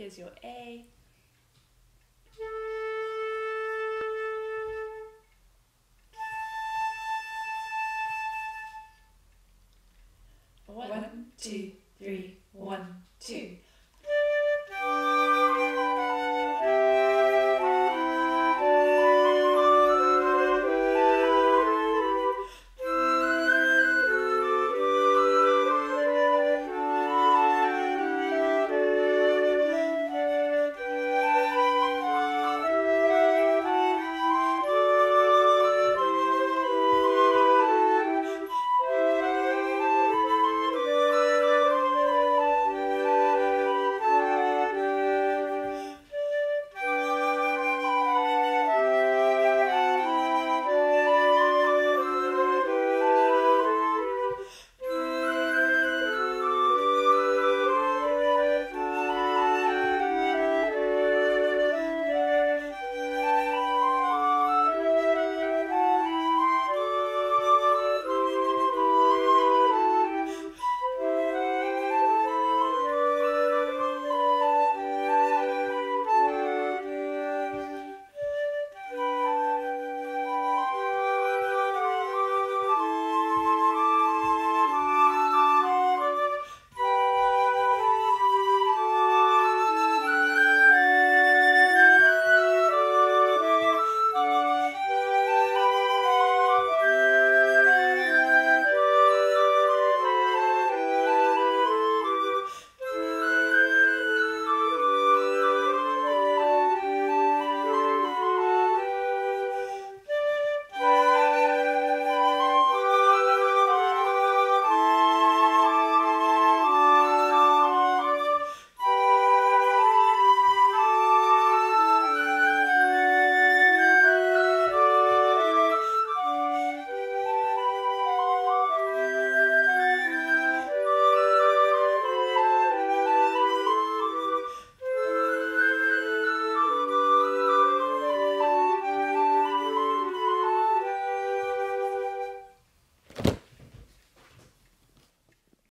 Here's your A. One, two, three, one, two.